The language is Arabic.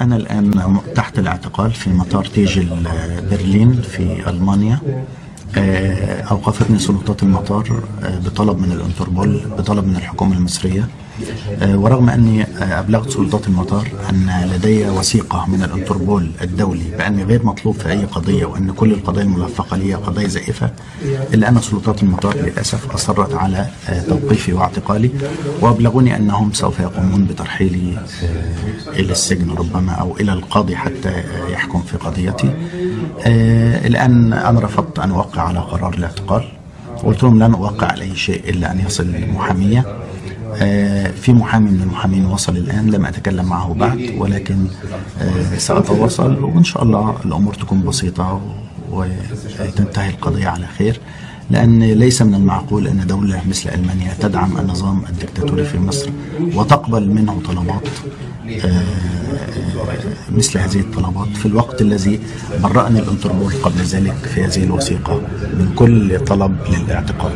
أنا الآن تحت الاعتقال في مطار تيجل برلين في ألمانيا. آه، أوقفتني سلطات المطار آه، بطلب من الإنتربول بطلب من الحكومة المصرية ورغم أني أبلغت سلطات المطار أن لدي وثيقة من الأنتربول الدولي بأني غير مطلوب في أي قضية وأن كل القضايا الملفقة لي قضايا زائفة إلا أن سلطات المطار للأسف أصرت على توقيفي واعتقالي وأبلغوني أنهم سوف يقومون بترحيلي إلى السجن ربما أو إلى القاضي حتى يحكم في قضيتي. الآن أنا رفضت أن أوقع على قرار الاعتقال قلت لهم لن أوقع على أي شيء إلا أن يصل المحامية. آه، في محامي من المحامين وصل الآن لم أتكلم معه بعد ولكن آه، سأتواصل وإن شاء الله الأمور تكون بسيطة وتنتهي القضية على خير لأن ليس من المعقول أن دولة مثل ألمانيا تدعم النظام الدكتاتوري في مصر وتقبل منه طلبات آه، مثل هذه الطلبات. في الوقت الذي برأني الانتربول قبل ذلك في هذه الوثيقة من كل طلب للاعتقال.